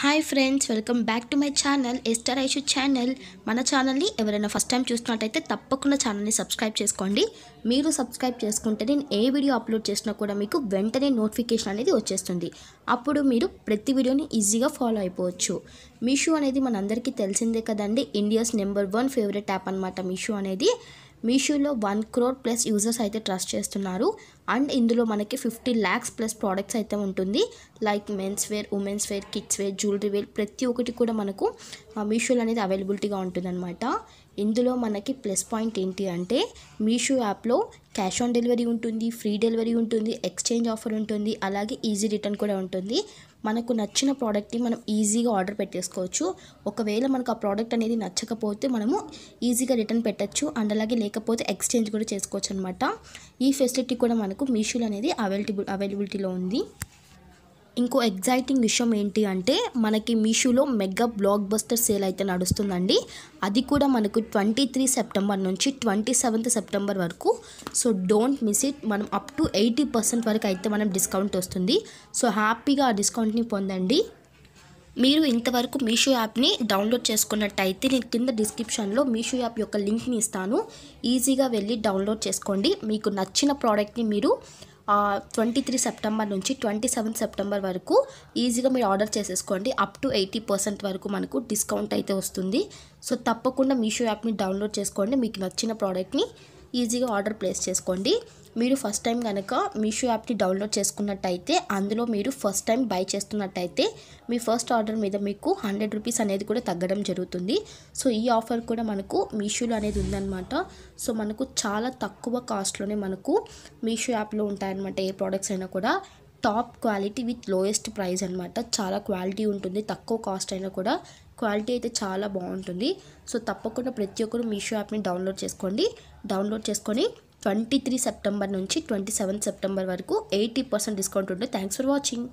Hi friends welcome back to my channel Esther Aishu channel. మన ఛానల్ని ఎవరైనా first time చూస్తున్నట్టయితే తప్పకుండా ఛానల్ని సబ్స్క్రైబ్ చేసుకోండి. మీరు సబ్స్క్రైబ్ చేసుకుంటే నేను ఏ వీడియో అప్లోడ్ చేసినా కూడా మీకు వెంటనే నోటిఫికేషన్ అనేది వచ్చేస్తుంది. అప్పుడు మీరు ప్రతి వీడియోని ఈజీగా ఫాలో అయిపోవచ్చు. మీషో అనేది మనందరికీ తెలిసిందే కదండి India's number one favourite app అనమాట మీషో అనేది. మీషోలో వన్ క్రోర్ ప్లస్ యూజర్స్ అయితే ట్రస్ట్ చేస్తున్నారు. అండ్ ఇందులో మనకి ఫిఫ్టీ ల్యాక్స్ ప్లస్ ప్రోడక్ట్స్ అయితే ఉంటుంది. Like men's wear women's wear kids wear jewellery wear ప్రతి ఒక్కటి కూడా మనకు మీషోలో అనేది అవైలబిలిటీగా ఉంటుందన్నమాట. ఇందులో మనకి ప్లస్ పాయింట్ ఏంటి అంటే మీషో యాప్లో క్యాష్ ఆన్ డెలివరీ ఉంటుంది ఫ్రీ డెలివరీ ఉంటుంది ఎక్స్చేంజ్ ఆఫర్ ఉంటుంది అలాగే ఈజీ రిటర్న్ కూడా ఉంటుంది. మనకు నచ్చిన ప్రోడక్ట్ని మనం ఈజీగా ఆర్డర్ పెట్టేసుకోవచ్చు. ఒకవేళ మనకు ఆ ప్రోడక్ట్ అనేది నచ్చకపోతే మనము ఈజీగా రిటర్న్ పెట్టచ్చు. అండ్ అలాగే లేకపోతే ఎక్స్చేంజ్ కూడా చేసుకోవచ్చు అనమాట ఈ ఫెసిలిటీ కూడా మనకు మీషోలో అనేది అవైలబుల్ అవైలబిలిటీలో ఉంది. ఇంకో ఎగ్జైటింగ్ విషయం ఏంటి అంటే మనకి మీషోలో మెగా బ్లాక్ బస్టర్ సేల్ అయితే నడుస్తుందండి. అది కూడా మనకు ట్వంటీ త్రీ సెప్టెంబర్ నుంచి ట్వంటీ సెవెంత్ సెప్టెంబర్ వరకు. సో డోంట్ మిస్ ఇట్ మనం అప్ టు ఎయిటీ పర్సెంట్ వరకు అయితే మనం డిస్కౌంట్ వస్తుంది. సో హ్యాపీగా ఆ డిస్కౌంట్ని పొందండి. మీరు ఇంతవరకు మీషో యాప్ని డౌన్లోడ్ చేసుకున్నట్టయితే నేను కింద డిస్క్రిప్షన్లో మీషో యాప్ యొక్క లింక్ని ఇస్తాను. ఈజీగా వెళ్ళి డౌన్లోడ్ చేసుకోండి. మీకు నచ్చిన ప్రోడక్ట్ని మీరు ట్వంటీ త్రీ సెప్టెంబర్ నుంచి ట్వంటీ సెవెన్ సెప్టెంబర్ వరకు ఈజీగా మీరు ఆర్డర్ చేసేసుకోండి. అప్ టు ఎయిటీ పర్సెంట్ వరకు మనకు డిస్కౌంట్ అయితే వస్తుంది. సో తప్పకుండా మీషో యాప్ని డౌన్లోడ్ చేసుకోండి. మీకు నచ్చిన ప్రోడక్ట్ని ఈజీగా ఆర్డర్ ప్లేస్ చేసుకోండి. మీరు ఫస్ట్ టైం కనుక మీషో యాప్ని డౌన్లోడ్ చేసుకున్నట్టయితే అందులో మీరు ఫస్ట్ టైం బై చేస్తున్నట్టయితే మీ ఫస్ట్ ఆర్డర్ మీద మీకు హండ్రెడ్ రూపీస్ అనేది కూడా తగ్గడం జరుగుతుంది. సో ఈ ఆఫర్ కూడా మనకు మీషోలో అనేది ఉందన్నమాట. సో మనకు చాలా తక్కువ కాస్ట్లోనే మనకు మీషో యాప్లో ఉంటాయన్నమాట ఏ ప్రోడక్ట్స్ అయినా కూడా. Top quality with lowest price అనమాట చాలా క్వాలిటీ ఉంటుంది. తక్కువ కాస్ట్ అయినా కూడా క్వాలిటీ అయితే చాలా బాగుంటుంది. సో తప్పకుండా ప్రతి ఒక్కరు మీషో యాప్ని డౌన్లోడ్ చేసుకోండి. డౌన్లోడ్ చేసుకొని ట్వంటీ త్రీ సెప్టెంబర్ నుంచి ట్వంటీ సెవెన్ సెప్టెంబర్ వరకు ఎయిటీ పర్సెంట్ డిస్కౌంట్ ఉంటుంది. Thanks for watching